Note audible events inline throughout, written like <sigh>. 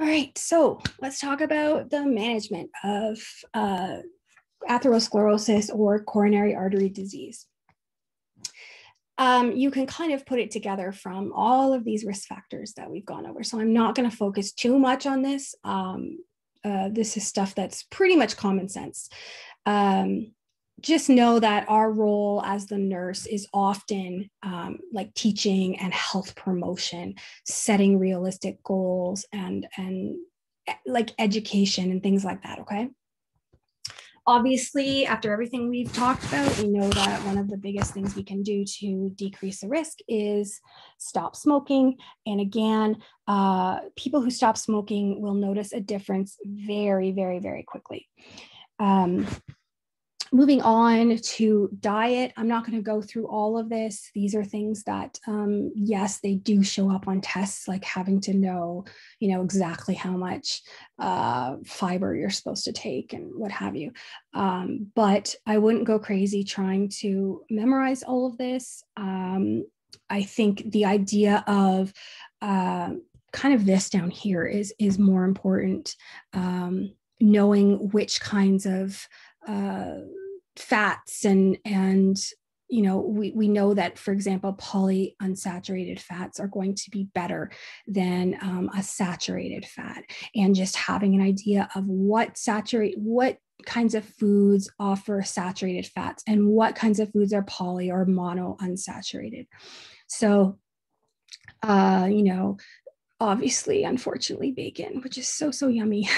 All right, so let's talk about the management of uh, atherosclerosis or coronary artery disease. Um, you can kind of put it together from all of these risk factors that we've gone over. So I'm not going to focus too much on this. Um, uh, this is stuff that's pretty much common sense. Um, just know that our role as the nurse is often um, like teaching and health promotion, setting realistic goals and and eh, like education and things like that. Okay. Obviously, after everything we've talked about, we know that one of the biggest things we can do to decrease the risk is stop smoking. And again, uh, people who stop smoking will notice a difference very, very, very quickly. Um, moving on to diet i'm not going to go through all of this. These are things that um, yes they do show up on tests like having to know you know exactly how much uh, fiber you're supposed to take and what have you. Um, but i wouldn't go crazy trying to memorize all of this. Um, i think the idea of uh, kind of this down here is is more important. Um, knowing which kinds of uh, fats and and you know we, we know that for example polyunsaturated fats are going to be better than um, a saturated fat. And just having an idea of what saturate what kinds of foods offer saturated fats and what kinds of foods are poly or mono unsaturated so uh, you know obviously, unfortunately, bacon, which is so, so yummy.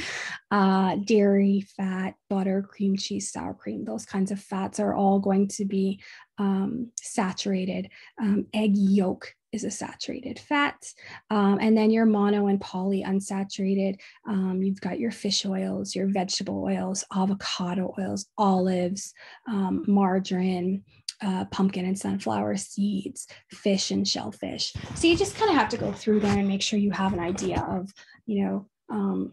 <laughs> uh, dairy, fat, butter, cream cheese, sour cream, those kinds of fats are all going to be um, saturated. Um, egg yolk is a saturated fat. Um, and then your mono and poly unsaturated, um, you've got your fish oils, your vegetable oils, avocado oils, olives, um, margarine, uh, pumpkin and sunflower seeds, fish and shellfish. So you just kind of have to go through there and make sure you have an idea of, you know, um,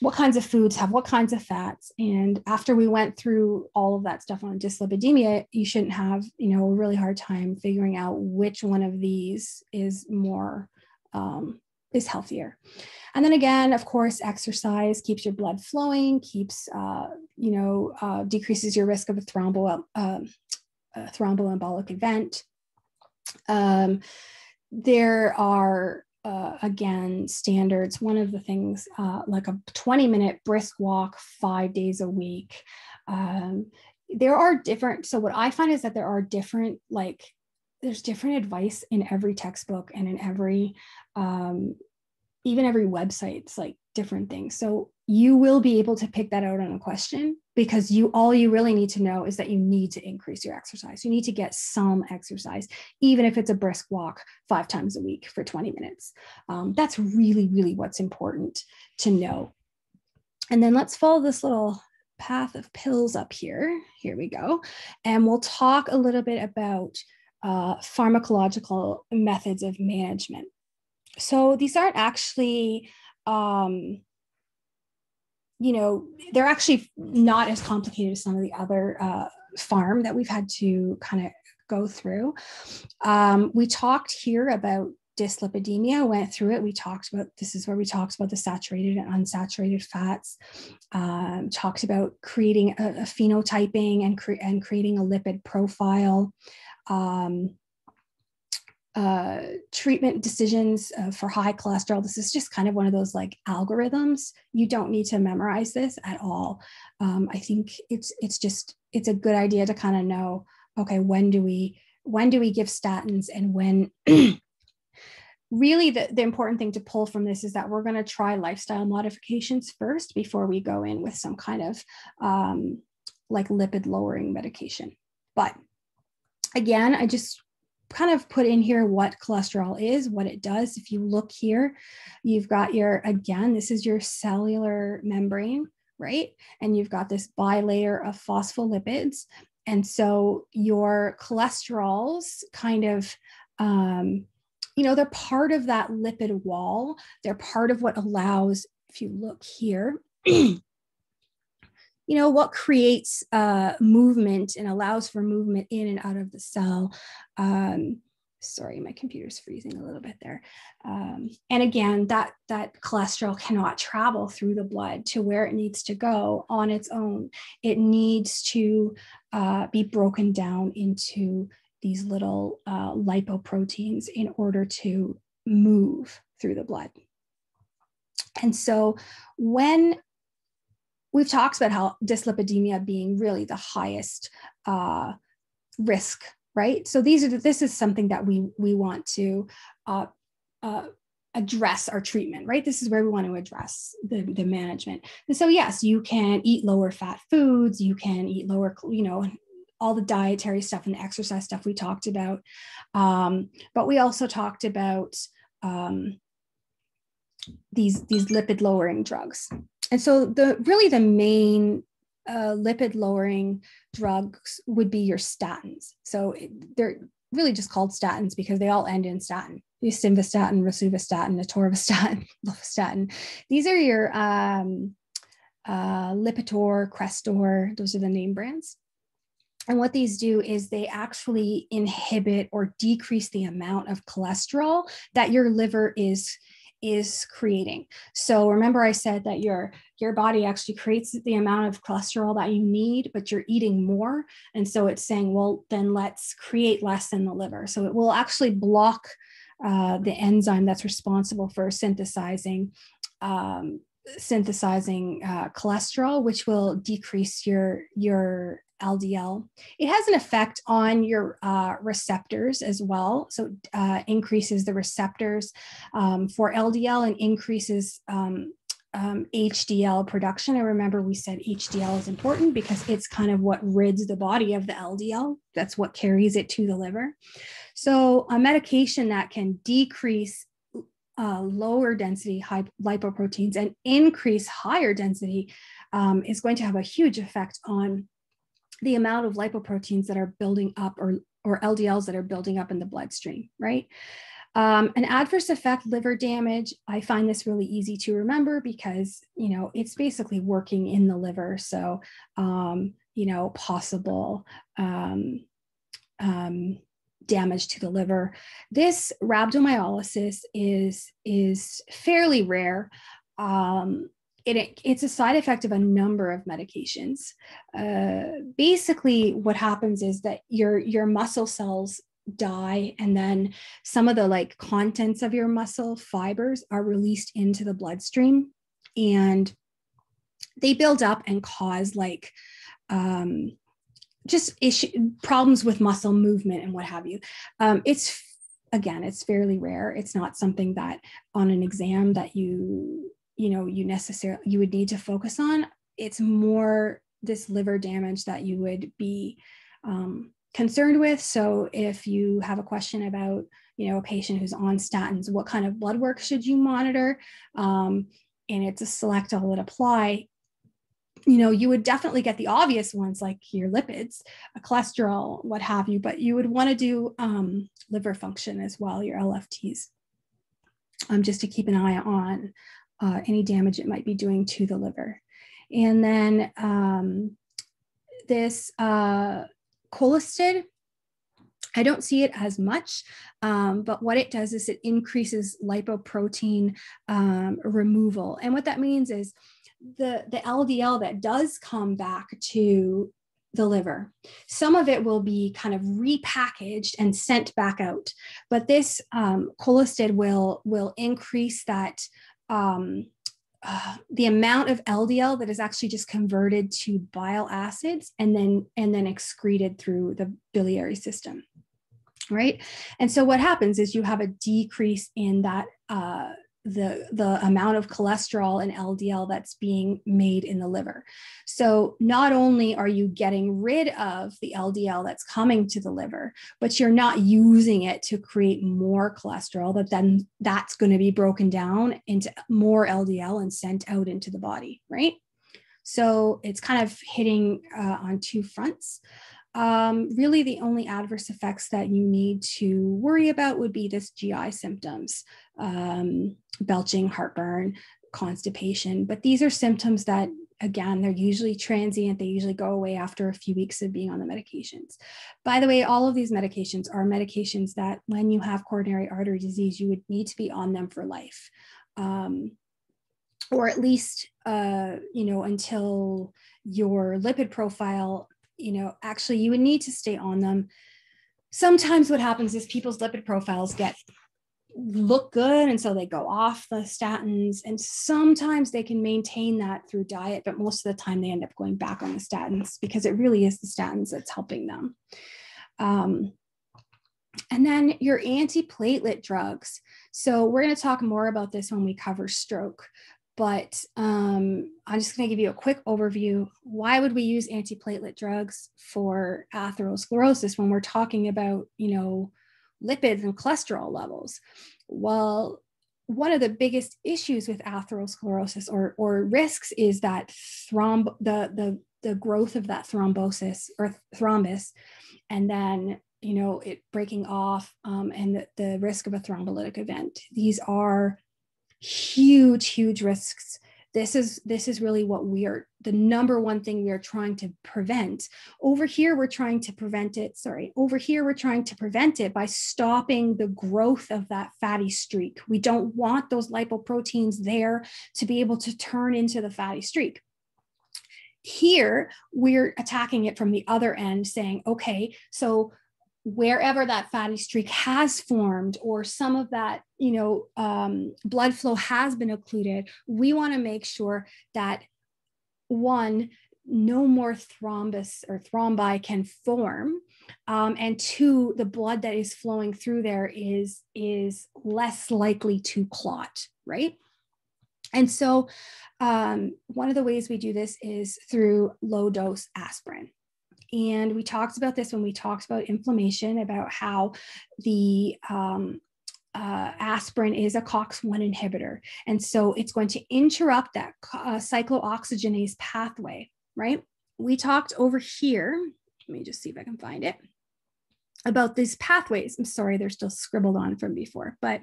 what kinds of foods have what kinds of fats. And after we went through all of that stuff on dyslipidemia, you shouldn't have, you know, a really hard time figuring out which one of these is more um, is healthier. And then again, of course, exercise keeps your blood flowing, keeps, uh, you know, uh, decreases your risk of a thrombo, uh, a thromboembolic event. Um, there are uh, again standards one of the things uh, like a 20 minute brisk walk five days a week um, there are different so what i find is that there are different like there's different advice in every textbook and in every um, even every website's like different things. So you will be able to pick that out on a question because you all you really need to know is that you need to increase your exercise. You need to get some exercise even if it's a brisk walk five times a week for 20 minutes. Um, that's really really what's important to know. And then let's follow this little path of pills up here. Here we go. And we'll talk a little bit about uh, pharmacological methods of management so these aren't actually um, you know, they're actually not as complicated as some of the other uh, pharm that we've had to kind of go through. Um, we talked here about dyslipidemia, went through it. We talked about this is where we talked about the saturated and unsaturated fats, um, talked about creating a, a phenotyping and, cre- and creating a lipid profile. Um, uh, treatment decisions uh, for high cholesterol. This is just kind of one of those like algorithms. You don't need to memorize this at all. Um, I think it's it's just it's a good idea to kind of know. Okay, when do we when do we give statins and when? <clears throat> really, the, the important thing to pull from this is that we're going to try lifestyle modifications first before we go in with some kind of um, like lipid lowering medication. But again, I just kind of put in here what cholesterol is, what it does. If you look here, you've got your, again, this is your cellular membrane, right? And you've got this bilayer of phospholipids. And so your cholesterols kind of, um, you know, they're part of that lipid wall. They're part of what allows, if you look here, <clears throat> you know what creates uh, movement and allows for movement in and out of the cell um, sorry my computer's freezing a little bit there um, and again, that that cholesterol cannot travel through the blood to where it needs to go on its own. It needs to uh, be broken down into these little uh, lipoproteins in order to move through the blood. And so when we've talked about how dyslipidemia being really the highest uh, risk, right? So these are the, this is something that we we want to uh, uh, address our treatment, right? This is where we want to address the, the management. And so yes, you can eat lower fat foods, you can eat lower, you know, all the dietary stuff and the exercise stuff we talked about. Um, but we also talked about um, these these lipid lowering drugs. And so the really the main uh, lipid lowering drugs would be your statins. So they're really just called statins because they all end in statin. Simvastatin, rosuvastatin, atorvastatin, lovastatin. <laughs> These are your um, uh, Lipitor, Crestor. Those are the name brands. And what these do is they actually inhibit or decrease the amount of cholesterol that your liver is is creating. So remember I said that your your body actually creates the amount of cholesterol that you need, but you're eating more. And so it's saying, well, then let's create less in the liver. So it will actually block uh, the enzyme that's responsible for synthesizing um, synthesizing uh, cholesterol, which will decrease your your LDL. It has an effect on your uh, receptors as well. So uh, increases the receptors um, for LDL and increases um, um, HDL production. I remember we said HDL is important because it's kind of what rids the body of the LDL. That's what carries it to the liver. So a medication that can decrease uh, lower density lipoproteins and increase higher density um, is going to have a huge effect on the amount of lipoproteins that are building up or, or LDLs that are building up in the bloodstream, right? Um, an adverse effect, liver damage, I find this really easy to remember because, you know, it's basically working in the liver. So, um, you know, possible um, um damage to the liver. This rhabdomyolysis is, is fairly rare. Um, it, it's a side effect of a number of medications. Uh, basically, what happens is that your your muscle cells die and then some of the like contents of your muscle fibers are released into the bloodstream and they build up and cause like um, just issue problems with muscle movement and what have you um, it's again it's fairly rare it's not something that on an exam that you you know you necessarily you would need to focus on it's more this liver damage that you would be um, concerned with. So if you have a question about you know a patient who's on statins what kind of blood work should you monitor? Um, and it's a select all that apply. You know you would definitely get the obvious ones like your lipids a cholesterol what have you but you would want to do um, liver function as well your lfts um, just to keep an eye on uh, any damage it might be doing to the liver. And then um, this uh, I don't see it as much, um, but what it does is it increases lipoprotein um, removal. And what that means is the, the LDL that does come back to the liver. Some of it will be kind of repackaged and sent back out, but this um, will will increase that um, uh, the amount of LDL that is actually just converted to bile acids and then and then excreted through the biliary system right? And so what happens is you have a decrease in that uh, the the amount of cholesterol and LDL that's being made in the liver. So not only are you getting rid of the LDL that's coming to the liver, but you're not using it to create more cholesterol that then that's going to be broken down into more LDL and sent out into the body, right? So it's kind of hitting uh, on two fronts. Um, really, the only adverse effects that you need to worry about would be this GI symptoms, um, belching, heartburn, constipation. But these are symptoms that again, they're usually transient. They usually go away after a few weeks of being on the medications. By the way, all of these medications are medications that when you have coronary artery disease, you would need to be on them for life. Um, or at least, uh, you know, until your lipid profile, you know, actually you would need to stay on them. Sometimes what happens is people's lipid profiles get look good and so they go off the statins and sometimes they can maintain that through diet but most of the time they end up going back on the statins because it really is the statins that's helping them um, and then your antiplatelet drugs so we're going to talk more about this when we cover stroke but um, i'm just going to give you a quick overview why would we use antiplatelet drugs for atherosclerosis when we're talking about you know lipids and cholesterol levels. Well, one of the biggest issues with atherosclerosis or, or risks is that thromb the, the, the growth of that thrombosis or thrombus, and then you know it breaking off um, and the, the risk of a thrombolytic event. These are huge, huge risks. This is this is really what we are the number one thing we are trying to prevent. Over here we're trying to prevent it sorry over here we're trying to prevent it by stopping the growth of that fatty streak. We don't want those lipoproteins there to be able to turn into the fatty streak. Here we're attacking it from the other end saying okay so wherever that fatty streak has formed or some of that you know um, blood flow has been occluded we want to make sure that one no more thrombus or thrombi can form um, and two the blood that is flowing through there is is less likely to clot right? And so um, one of the ways we do this is through low dose aspirin and we talked about this when we talked about inflammation, about how the um, uh, aspirin is a COX1 inhibitor. And so it's going to interrupt that uh, cyclooxygenase pathway, right? We talked over here, let me just see if I can find it, about these pathways. I'm sorry, they're still scribbled on from before, but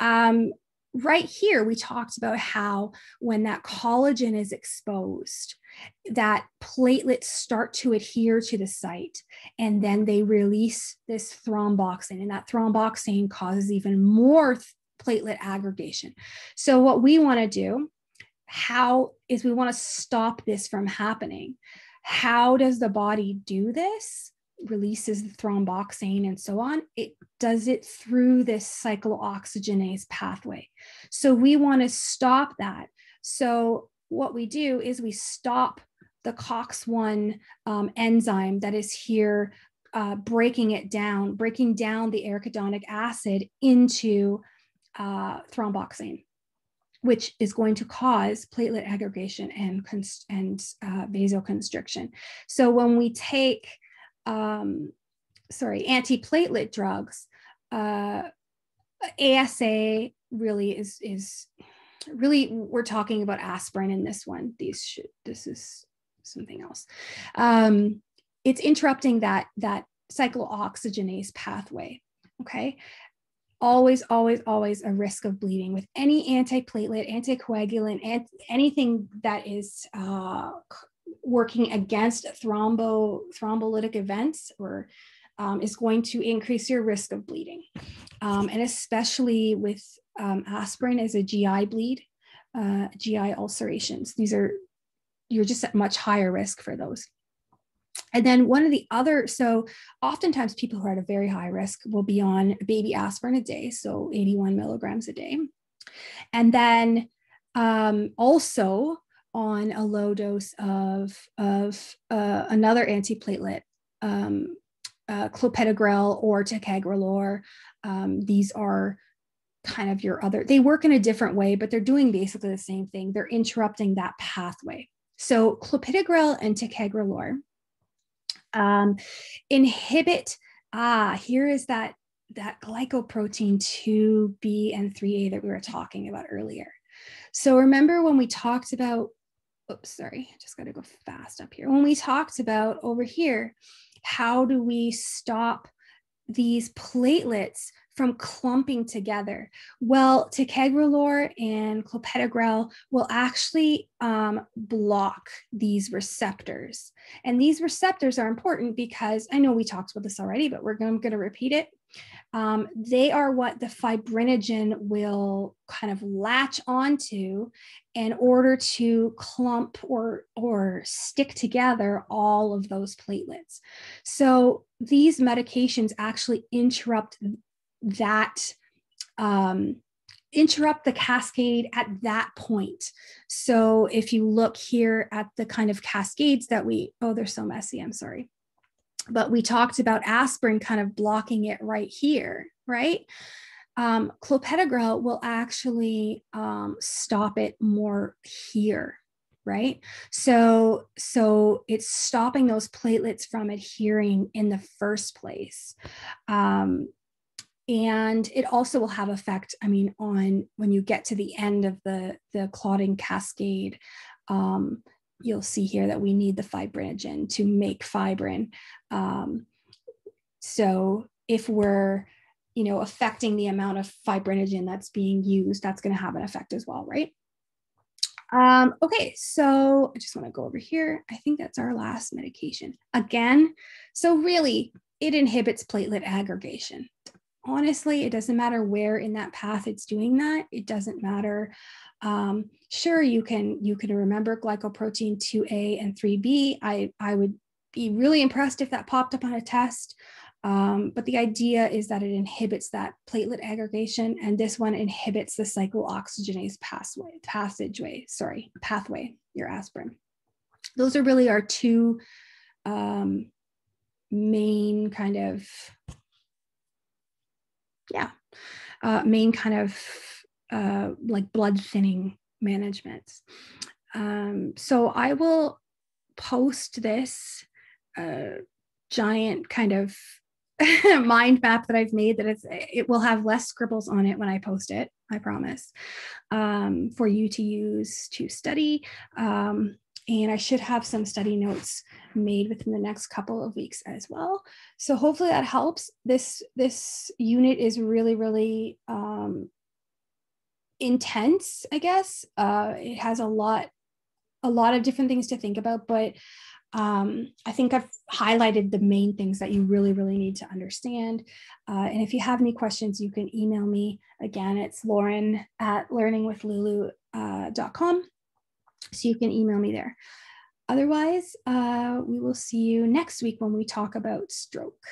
um, right here, we talked about how when that collagen is exposed, that platelets start to adhere to the site and then they release this thromboxane, and that thromboxane causes even more th- platelet aggregation. So, what we want to do, how is we want to stop this from happening. How does the body do this? releases the thromboxane and so on, it does it through this cyclooxygenase pathway. So we want to stop that. So what we do is we stop the COX1 um, enzyme that is here uh, breaking it down, breaking down the arachidonic acid into uh, thromboxane, which is going to cause platelet aggregation and, and uh, vasoconstriction. So when we take um, sorry, antiplatelet drugs, uh, ASA really is is really we're talking about aspirin in this one. These should this is something else. Um, it's interrupting that that cyclooxygenase pathway. Okay. Always, always, always a risk of bleeding with any antiplatelet, anticoagulant, and anything that is uh, working against thrombo thrombolytic events or um, is going to increase your risk of bleeding. Um, and especially with um, aspirin is a GI bleed, uh, GI ulcerations. These are, you're just at much higher risk for those. And then one of the other, so oftentimes people who are at a very high risk will be on baby aspirin a day, so 81 milligrams a day. And then um, also on a low dose of, of uh, another antiplatelet, um, uh, clopidogrel or ticagrelor. Um, these are kind of your other, they work in a different way, but they're doing basically the same thing. They're interrupting that pathway. So clopidogrel and ticagrelor um, inhibit, ah, here is that, that glycoprotein 2B and 3A that we were talking about earlier. So remember when we talked about oops, sorry, just got to go fast up here. When we talked about over here, how do we stop these platelets from clumping together. Well, ticagrelor and clopidogrel will actually um, block these receptors. And these receptors are important because I know we talked about this already, but we're going to repeat it. Um, they are what the fibrinogen will kind of latch onto in order to clump or, or stick together all of those platelets. So these medications actually interrupt that. Um, interrupt the cascade at that point. So if you look here at the kind of cascades that we, oh, they're so messy, I'm sorry but we talked about aspirin kind of blocking it right here, right? Um, clopidogrel will actually um, stop it more here, right? So, so it's stopping those platelets from adhering in the first place. Um, and it also will have effect, I mean, on when you get to the end of the, the clotting cascade, um, you'll see here that we need the fibrinogen to make fibrin. Um, so if we're, you know, affecting the amount of fibrinogen that's being used, that's going to have an effect as well, right? Um, okay, so I just want to go over here. I think that's our last medication. Again, so really, it inhibits platelet aggregation. Honestly, it doesn't matter where in that path it's doing that. It doesn't matter um, sure, you can you can remember glycoprotein 2A and 3B. I, I would be really impressed if that popped up on a test. Um, but the idea is that it inhibits that platelet aggregation, and this one inhibits the cyclooxygenase pathway, passageway, sorry, pathway, your aspirin. Those are really our two um, main kind of, yeah, uh, main kind of uh, like blood thinning management. Um, so I will post this uh, giant kind of <laughs> mind map that I've made that it's, it will have less scribbles on it when I post it, I promise, um, for you to use to study. Um, and I should have some study notes made within the next couple of weeks as well. So hopefully that helps. This this unit is really really um, intense, I guess. Uh, it has a lot, a lot of different things to think about, but um, I think I've highlighted the main things that you really, really need to understand. Uh, and if you have any questions, you can email me. Again, it's Lauren at learningwithlulu.com. Uh, so you can email me there. Otherwise, uh, we will see you next week when we talk about stroke.